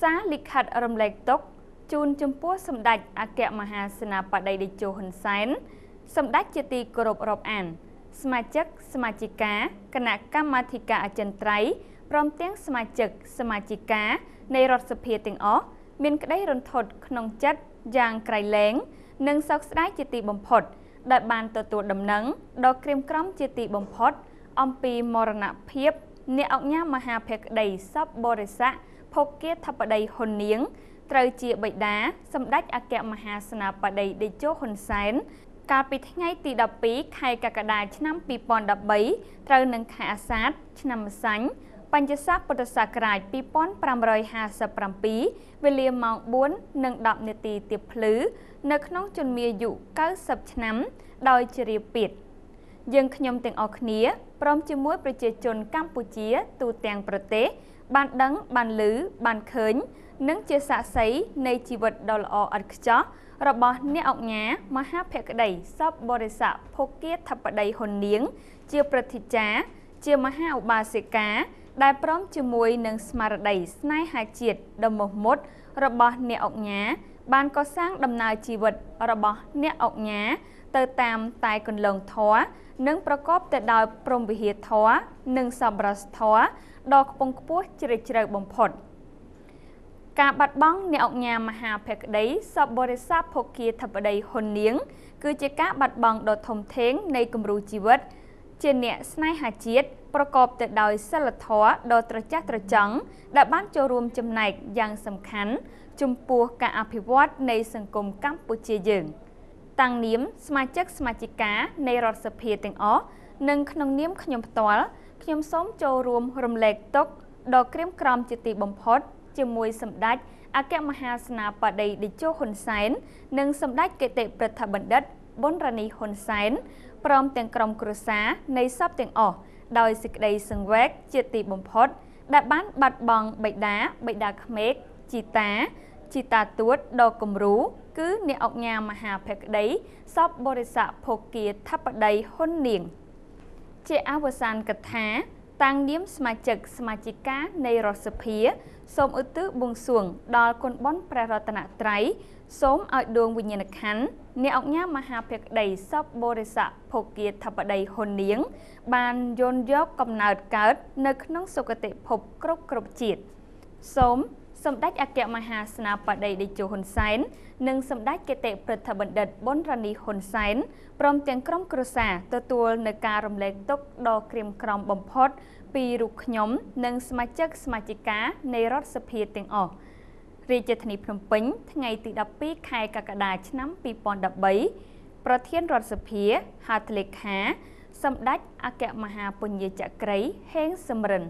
សារលិខិតរំលែកទុក្ខជូនចំពោះសម្ដេចអគ្គមហាសេនាបតីតេជោហ៊ុនសែនសម្ដេចជាទីគោរពរាប់អាន សមាជិកសមាជិកាគណៈកម្មាធិការអចិន្ត្រៃយ៍ព្រមទាំងសមាជិកសមាជិកានៃរដ្ឋសភាទាំងអស់មានក្តីរន្ធត់ក្នុងចិត្តយ៉ាងក្រៃលែង និងសោកស្ដាយជាទីបំផុត ដែលបានទទួលដំណឹងដ៏ក្រៀមក្រំជាទីបំផុត អំពីមរណភាពអ្នកអង្គញាមហាភក្តីសពបរិស័ក ភោគាធិបតីហ៊ុននាងត្រូវជាបិតាសម្ដេចអគ្គមហាសេនាបតីតេជោហ៊ុនសែនកាលពីថ្ងៃទី12ខែកក្កដាឆ្នាំ2013ត្រូវនឹងខែអាសាឍឆ្នាំម្សាញ់បញ្ញស័កពុទ្ធសករាជ2557វេលាម៉ោង4:10នាទីទៀបភ្លឺ នៅក្នុងជំនាយុ90ឆ្នាំ ដោយជ្រាបពីត យើងខ្ញុំទាំងអស់គ្នាព្រមជាមួយប្រជាជនកម្ពុជាទូទាំងប្រទេសបានដឹងបានឮបានឃើញ និងជាសាក្សីនៃជីវិតដ៏ល្អឥតខ្ចោះរបស់អ្នកអង្គញាមហាភក្តីសពបរិស័កភោគាធិបតីហ៊ុននាង ជាប្រតិចាជាមហាឧបាសិកាដែលព្រមជាមួយនឹងស្មារតីស្នេហាជាតិដ៏មោះមុតរបស់អ្នកអង្គញា បានកសាងដំណើរជីវិតរបស់អ្នកអង្គញាទៅតាមតែគន្លងធម៌និងប្រកបទៅដោយព្រមវិហារធម៌និងសម្រសធម៌ដ៏ខ្ពង់ខ្ពស់ជ្រាលជ្រៅបំផុត។ការបាត់បង់អ្នកអង្គញាមហាភក្តីសពបរិស័ទភោគាធិបតីហ៊ុននាង គឺជាការបាត់បង់ដ៏ធំធេងនៃគំរូជីវិត ជាអ្នកស្នេហាជាតិប្រកបទៅដោយសិលធម៌ដ៏ត្រចះត្រចង់ដែលបានចូលរួមចំណែកយ៉ាងសំខាន់ចំពោះការអភិវឌ្ឍនៃសង្គមកម្ពុជាយើង តាំងនាមសមាជិកសមាជិកានៃរដ្ឋសភាទាំងអស់និងក្នុងនាមខ្ញុំផ្ទាល់ខ្ញុំសូមចូលរួមរំលែកទុក្ខដ៏ក្រៀមក្រំជាទីបំផុត ជាមួយសម្ដេចអគ្គមហាសេនាបតីតេជោហ៊ុនសែននិងសម្ដេចគតិព្រឹទ្ធបណ្ឌិត ប៊ុនរ៉ានីហ៊ុនសែនព្រមទាំងក្រុមគ្រួសារនៃសពទាំងអស់ដោយសេចក្តីសង្វេគជាទីបំផុត ដែលបានបាត់បង់បិតាបិតាក្មេកជីតាជីតាទួតដ៏គំរូគឺអ្នកអង្គញាមហាភក្តីសពបរិស័កភោគាធិបតីហ៊ុននាង ជាអវសានកថា តាំងនាមសមាជិកសមាជិកានៃរដ្ឋសភាសូមឧទ្ទិសបួងសួង ដល់គុណបុណ្យព្រះរតនត្រ័យសូមឲ្យដួងវិញ្ញាណក្ខន្ធអ្នកអង្គញាមហាភក្តីសពបរិស័កភោគាធិបតីហ៊ុននាង បានយន់យកកំណើតកើត នៅក្នុងសុគតិភពគ្រប់គ្រប់ជាតិសូម សម្ដេចអគ្គមហាសេនាបតីតេជោហ៊ុនសែននិងសម្ដេចគតិព្រឹទ្ធបណ្ឌិតប៊ុនរ៉ានីហ៊ុនសែនព្រមទាំងក្រុមគ្រួសារទទួលនៅការរំលែកទុក្ខដ៏ក្រៀមក្រំបំផុត ពីរូបខ្ញុំ និងសមាជិកសមាជិកានៃរដ្ឋសភាទាំងអស់រាជធានីភ្នំពេញថ្ងៃទី12ខែកក្កដាឆ្នាំ2013ប្រធានរដ្ឋសភាហត្ថលេខា សម្ដេចអគ្គមហាពញាចក្រីហេងសំរិន